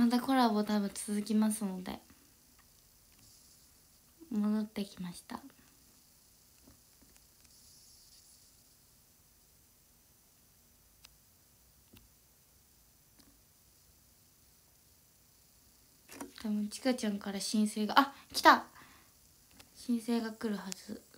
またコラボ多分続きますので戻ってきました。多分ちかちゃんから申請があ来た。申請が来るはず。